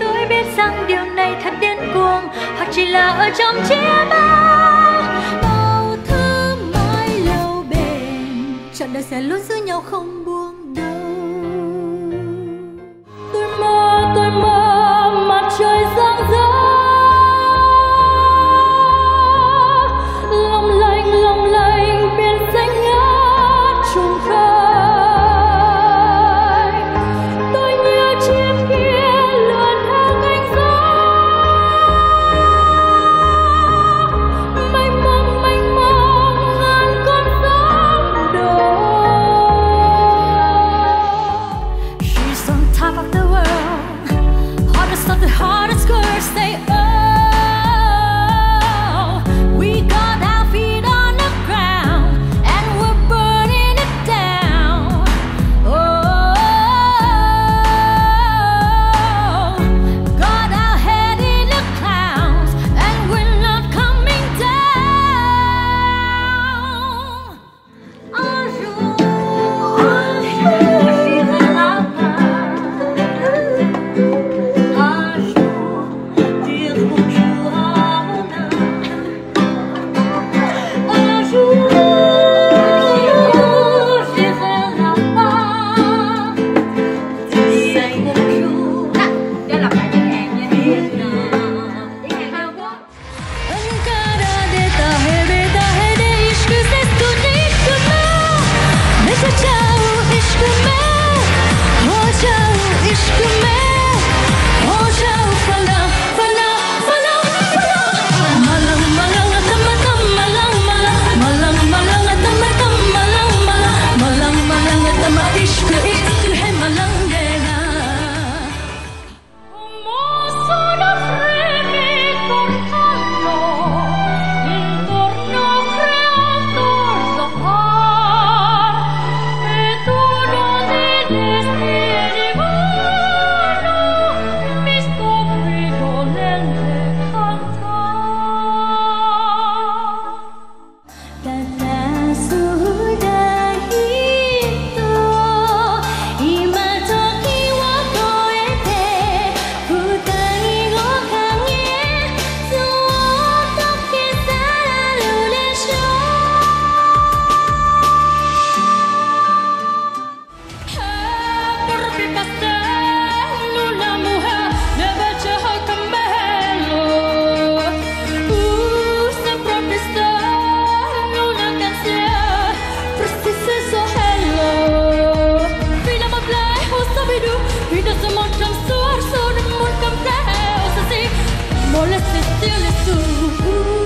tôi biết rằng điều này thật điên cuồng, hoặc chỉ là ở trong chia bao. Bao thứ mãi lâu bền, chọn đời sẽ luôn giữ nhau không molestes-tu les too.